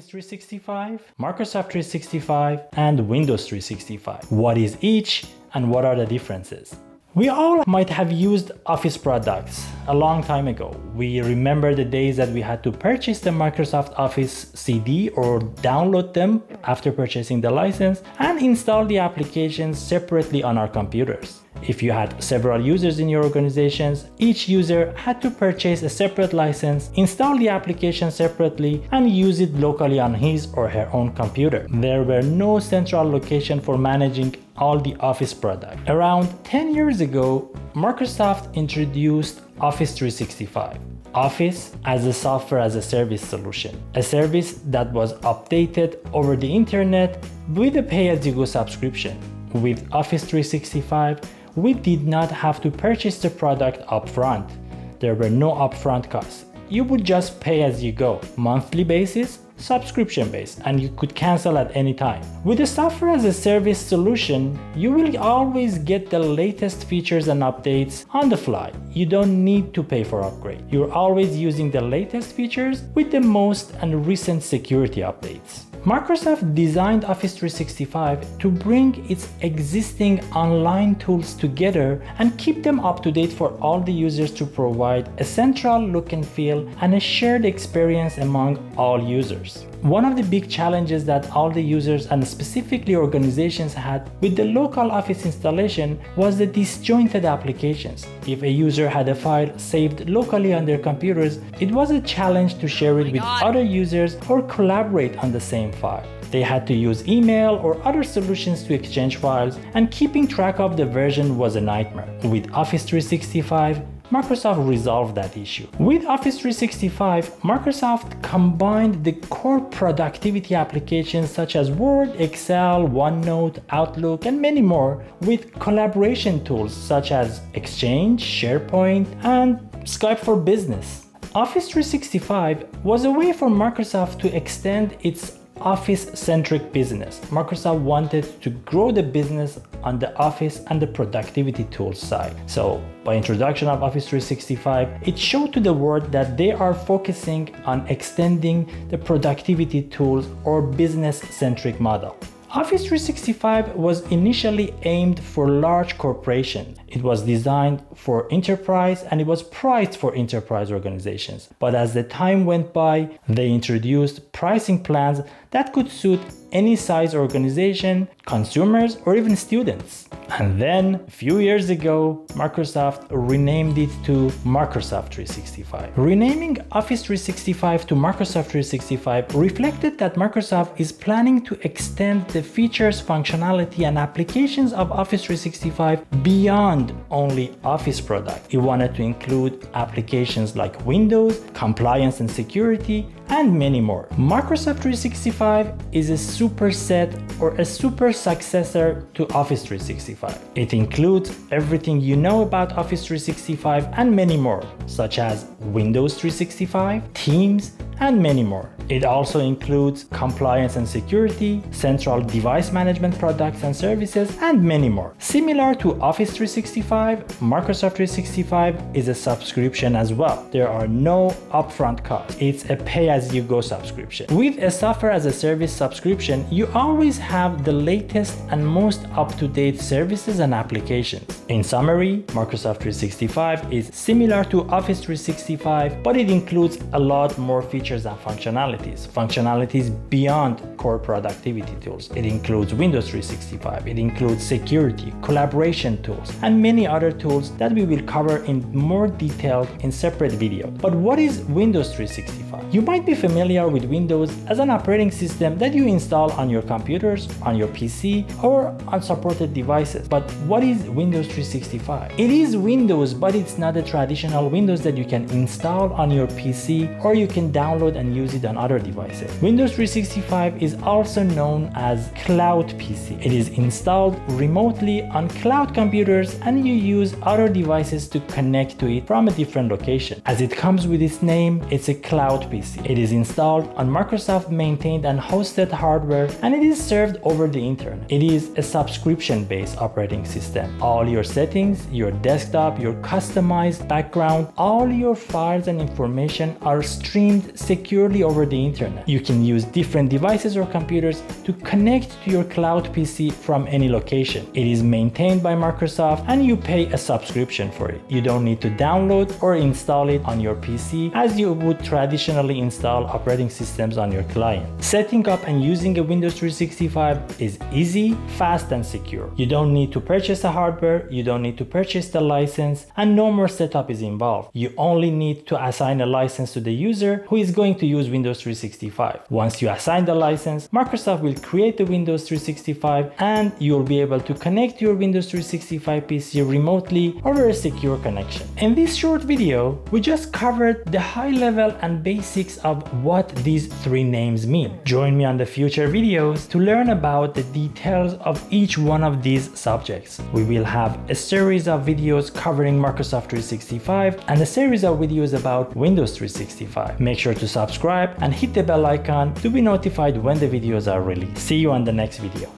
Office 365, Microsoft 365, and Windows 365. What is each and what are the differences? We all might have used Office products a long time ago. We remember the days that we had to purchase the Microsoft Office CD or download them after purchasing the license and install the applications separately on our computers. If you had several users in your organizations, each user had to purchase a separate license, install the application separately, and use it locally on his or her own computer. There were no central location for managing all the Office products. Around 10 years ago, Microsoft introduced Office 365. Office as a software as a service solution, a service that was updated over the internet with a pay as you go subscription. With Office 365, we did not have to purchase the product upfront. There were no upfront costs. You would just pay as you go, monthly basis subscription based and you could cancel at any time. With a software as a service solution, you will always get the latest features and updates on the fly. You don't need to pay for upgrade. You're always using the latest features with the most and recent security updates. Microsoft designed Office 365 to bring its existing online tools together and keep them up to date for all the users to provide a central look and feel and a shared experience among all users. One of the big challenges that all the users and specifically organizations had with the local Office installation was the disjointed applications. If a user had a file saved locally on their computers, it was a challenge to share it oh with God. other users or collaborate on the same file. They had to use email or other solutions to exchange files, and keeping track of the version was a nightmare. With Office 365, Microsoft resolved that issue. With Office 365, Microsoft combined the core productivity applications such as Word, Excel, OneNote, Outlook, and many more with collaboration tools such as Exchange, SharePoint, and Skype for Business. Office 365 was a way for Microsoft to extend its office-centric business. Microsoft wanted to grow the business on the office and the productivity tools side. So by introduction of Office 365, it showed to the world that they are focusing on extending the productivity tools or business-centric model. Office 365 was initially aimed for large corporations. It was designed for enterprise and it was priced for enterprise organizations. But as the time went by, they introduced pricing plans that could suit any size organization, consumers, or even students. And then, a few years ago, Microsoft renamed it to Microsoft 365. Renaming Office 365 to Microsoft 365 reflected that Microsoft is planning to extend the features, functionality, and applications of Office 365 beyond only Office products. It wanted to include applications like Windows, compliance and security, and many more. Microsoft 365 is a superset or a super successor to Office 365. It includes everything you know about Office 365 and many more, such as Windows 365, Teams, and many more. It also includes compliance and security, central device management products and services, and many more. Similar to Office 365, Microsoft 365 is a subscription as well. There are no upfront costs. It's a pay-as-you-go subscription. With a software as a service subscription, you always have the latest and most up-to-date services and applications. In summary, Microsoft 365 is similar to Office 365, but it includes a lot more features and functionalities, functionalities beyond core productivity tools. It includes Windows 365, it includes security, collaboration tools, and many other tools that we will cover in more detail in separate video. But what is Windows 365? You might be familiar with Windows as an operating system that you install on your computers, on your PC, or on supported devices. But what is Windows 365? It is Windows, but it's not a traditional Windows that you can install on your PC or you can download and use it on other devices. Windows 365 is also known as Cloud PC. It is installed remotely on cloud computers and you use other devices to connect to it from a different location. As it comes with its name, it's a cloud PC. It is installed on Microsoft maintained and hosted hardware and it is served over the internet. It is a subscription based operating system. All your settings, your desktop, your customized background, all your files and information are streamed securely over the internet. You can use different devices or computers to connect to your cloud PC from any location. It is maintained by Microsoft and you pay a subscription for it. You don't need to download or install it on your PC as you would traditionally install operating systems on your client. Setting up and using a Windows 365 is easy, fast and secure. You don't need to purchase a hardware, you don't need to purchase the license and no more setup is involved. You only need to assign a license to the user who is going to use Windows 365. Once you assign the license, Microsoft will create the Windows 365 and you'll be able to connect your Windows 365 PC remotely over a secure connection. In this short video, we just covered the high level and basics of what these three names mean. Join me on the future videos to learn about the details of each one of these subjects. We will have a series of videos covering Microsoft 365 and a series of videos about Windows 365. Make sure to subscribe and hit the bell icon to be notified when the videos are released. See you on the next video.